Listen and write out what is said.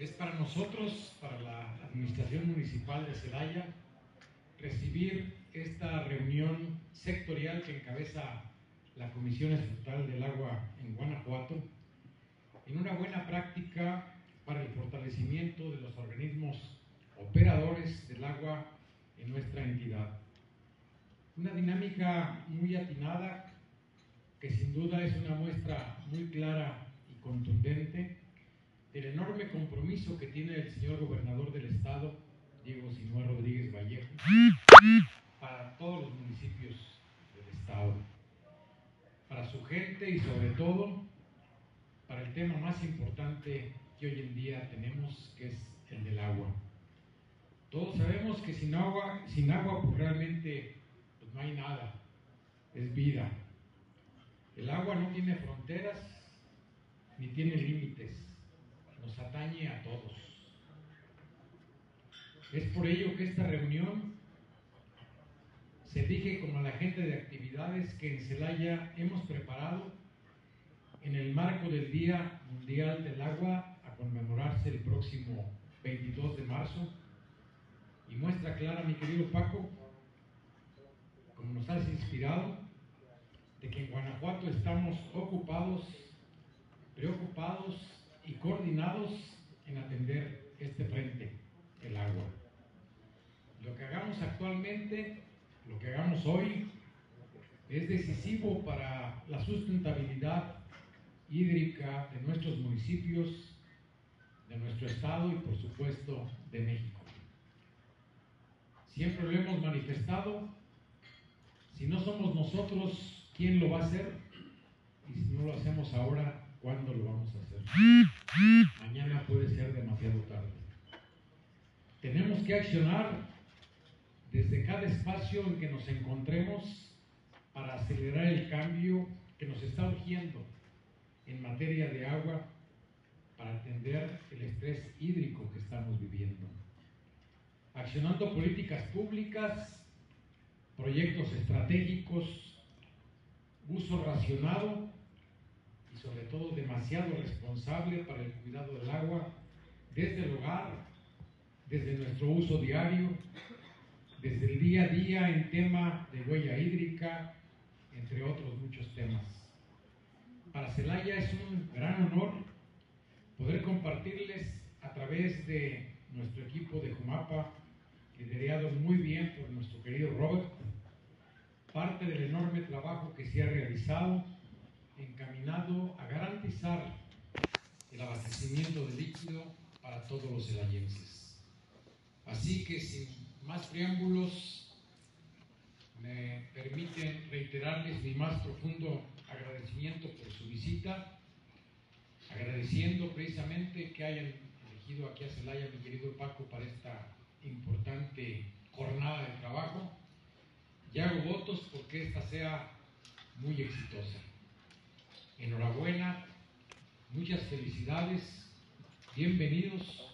Es para nosotros, para la Administración Municipal de Celaya, recibir esta reunión sectorial que encabeza la Comisión Estatal del Agua en Guanajuato, en una buena práctica para el fortalecimiento de los organismos operadores del agua en nuestra entidad. Una dinámica muy atinada que sin duda es una muestra muy clara y contundente del enorme compromiso que tiene el señor gobernador del estado, Diego Sinúa Rodríguez Vallejo, para todos los municipios del estado, para su gente y sobre todo para el tema más importante que hoy en día tenemos, que es el del agua. Todos sabemos que sin agua, sin agua pues realmente pues no hay nada, es vida. El agua no tiene fronteras ni tiene límites, todos. Es por ello que esta reunión se dirige como la gente de actividades que en Celaya hemos preparado en el marco del Día Mundial del Agua a conmemorarse el próximo 22 de marzo. Y muestra clara, mi querido Paco, como nos has inspirado, de que en Guanajuato estamos ocupados, preocupados y coordinados en atender este frente, el agua. Lo que hagamos actualmente, lo que hagamos hoy, es decisivo para la sustentabilidad hídrica de nuestros municipios, de nuestro estado y por supuesto de México. Siempre lo hemos manifestado, si no somos nosotros ¿Quién lo va a hacer? Y si no lo hacemos ahora, ¿cuándo lo vamos a hacer? Tenemos que accionar desde cada espacio en que nos encontremos para acelerar el cambio que nos está urgiendo en materia de agua para atender el estrés hídrico que estamos viviendo. Accionando políticas públicas, proyectos estratégicos, uso racionado y sobre todo demasiado responsable para el cuidado del agua desde el hogar, desde nuestro uso diario, desde el día a día en tema de huella hídrica, entre otros muchos temas. Para Celaya es un gran honor poder compartirles a través de nuestro equipo de Jumapa, liderado muy bien por nuestro querido Robert, parte del enorme trabajo que se ha realizado encaminado a garantizar el abastecimiento de líquido para todos los celayenses. Así que sin más preámbulos, me permiten reiterarles mi más profundo agradecimiento por su visita, agradeciendo precisamente que hayan elegido aquí a Celaya, mi querido Paco, para esta importante jornada de trabajo y hago votos porque esta sea muy exitosa. Enhorabuena, muchas felicidades, bienvenidos